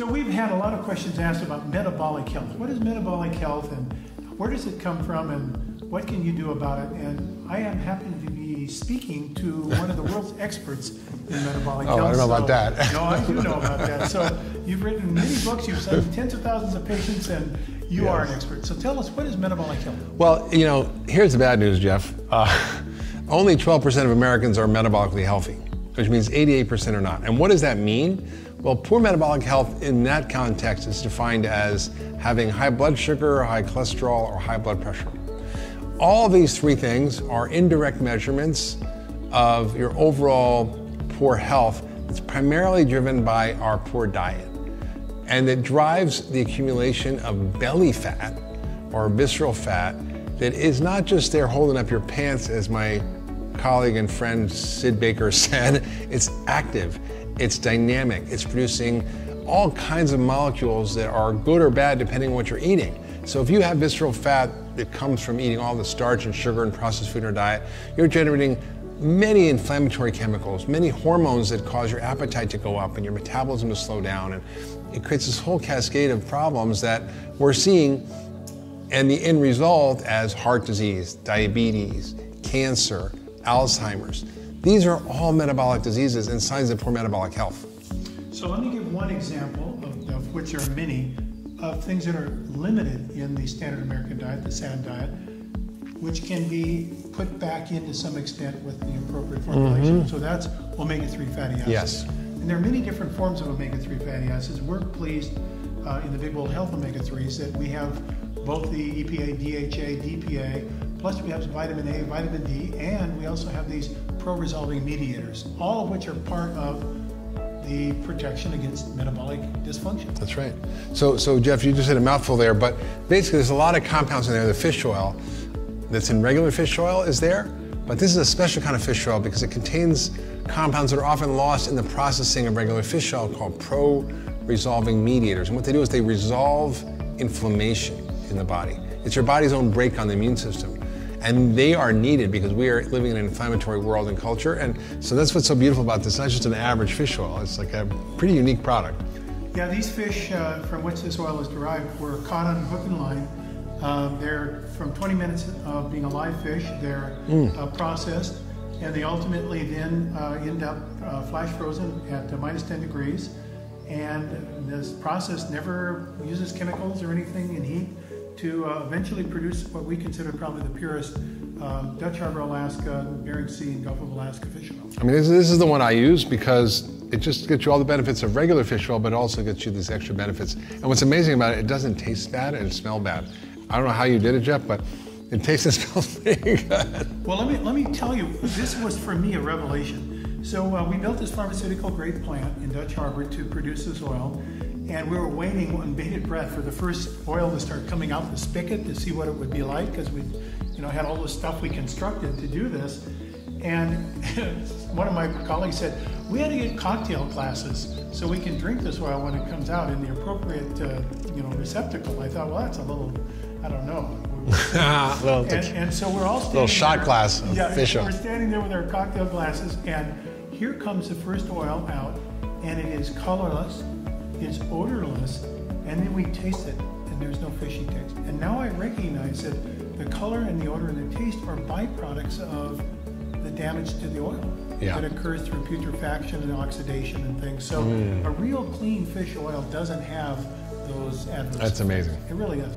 So we've had a lot of questions asked about metabolic health. What is metabolic health and where does it come from and what can you do about it? And I am happy to be speaking to one of the world's experts in metabolic oh, health. I don't know so, about that. no, I do know about that. So you've written many books, you've studied tens of thousands of patients, and you yes. are an expert. So tell us, what is metabolic health? Well, you know, here's the bad news, Jeff. Uh, only 12% of Americans are metabolically healthy, which means 88% are not. And what does that mean? Well, poor metabolic health in that context is defined as having high blood sugar, high cholesterol, or high blood pressure. All these three things are indirect measurements of your overall poor health. It's primarily driven by our poor diet. And it drives the accumulation of belly fat or visceral fat that is not just there holding up your pants, as my colleague and friend Sid Baker said, it's active. It's dynamic. It's producing all kinds of molecules that are good or bad depending on what you're eating. So if you have visceral fat that comes from eating all the starch and sugar and processed food in your diet, you're generating many inflammatory chemicals, many hormones that cause your appetite to go up and your metabolism to slow down. And it creates this whole cascade of problems that we're seeing and the end result as heart disease, diabetes, cancer, Alzheimer's. These are all metabolic diseases and signs of poor metabolic health. So let me give one example, of, of which there are many, of things that are limited in the standard American diet, the SAD diet, which can be put back in to some extent with the appropriate formulation. Mm-hmm. So that's omega-3 fatty acids. Yes. And there are many different forms of omega-3 fatty acids. We're pleased uh, in the Big Bold Health omega-3s that we have both the EPA, DHA, DPA, plus we have vitamin A, vitamin D, and we also have these pro-resolving mediators, all of which are part of the protection against metabolic dysfunction. That's right. So, so Jeff, you just said a mouthful there, but basically there's a lot of compounds in there. The fish oil that's in regular fish oil is there, but this is a special kind of fish oil because it contains compounds that are often lost in the processing of regular fish oil called pro-resolving mediators. And what they do is they resolve inflammation in the body. It's your body's own brake on the immune system. And they are needed because we are living in an inflammatory world and culture. And so that's what's so beautiful about this. It's not just an average fish oil, it's like a pretty unique product. Yeah, these fish uh, from which this oil is derived were caught on hook and line. Uh, they're from 20 minutes of being a live fish, they're mm. uh, processed, and they ultimately then uh, end up uh, flash frozen at minus 10 degrees. And this process never uses chemicals or anything in heat to uh, eventually produce what we consider probably the purest uh, Dutch Harbor, Alaska, Bering Sea, and Gulf of Alaska fish oil. I mean, this, this, is the one I use because it just gets you all the benefits of regular fish oil, but also gets you these extra benefits. And what's amazing about it, it doesn't taste bad and it smells bad. I don't know how you did it, Jeff, but it tastes and smells pretty good. Well, let me let me tell you, this was for me a revelation. So uh, we built this pharmaceutical grade plant in Dutch Harbor to produce this oil and we were waiting on bated breath for the first oil to start coming out the spigot to see what it would be like because we, you know, had all the stuff we constructed to do this. And one of my colleagues said, we had to get cocktail glasses so we can drink this oil when it comes out in the appropriate, uh, you know, receptacle. I thought, well, that's a little, I don't know. little and, and, so we're all standing little shot there, glass yeah, oil. We're standing there with our cocktail glasses, and here comes the first oil out, and it is colorless it's odorless, and then we taste it, and there's no fishy taste. And now I recognize that the color and the odor and the taste are byproducts of the damage to the oil yeah. that occurs through putrefaction and oxidation and things. So mm. a real clean fish oil doesn't have those adverse. That's amazing. It really is.